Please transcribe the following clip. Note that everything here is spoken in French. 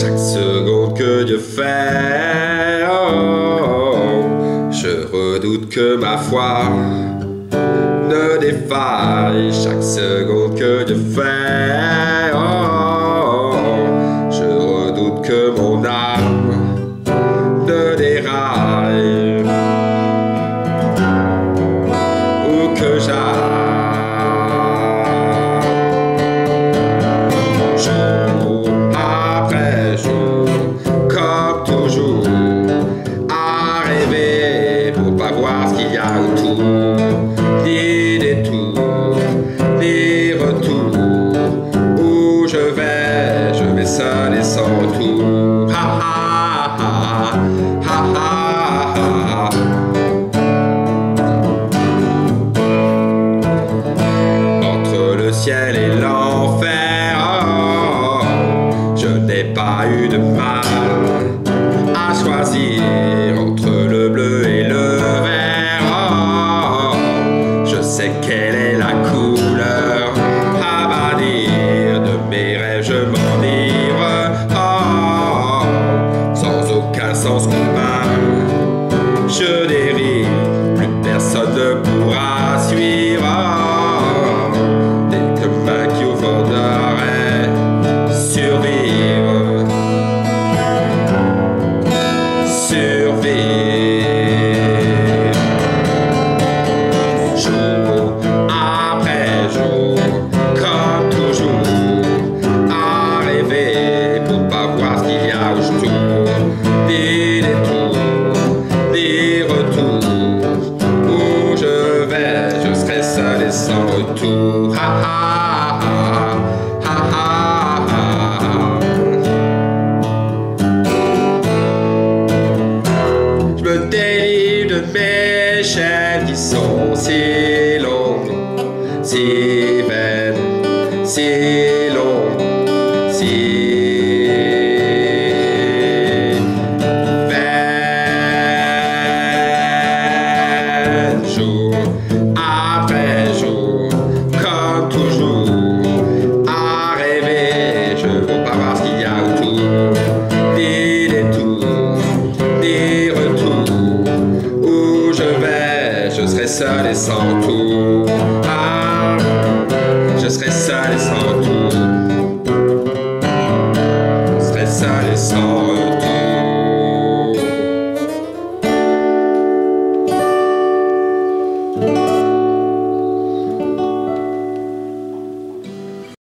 chaque seconde que Dieu fait. Oh. Je redoute que ma foi ne défaille chaque seconde que Dieu fait. Oh, je redoute que mon âme ne déraille ou que j'aille. Je me taille de mes chaînes qui sont si longues, si vaines, si longues, si seul et sans tout. Ah, je serai seul et sans tout. Je serai seul et sans retour.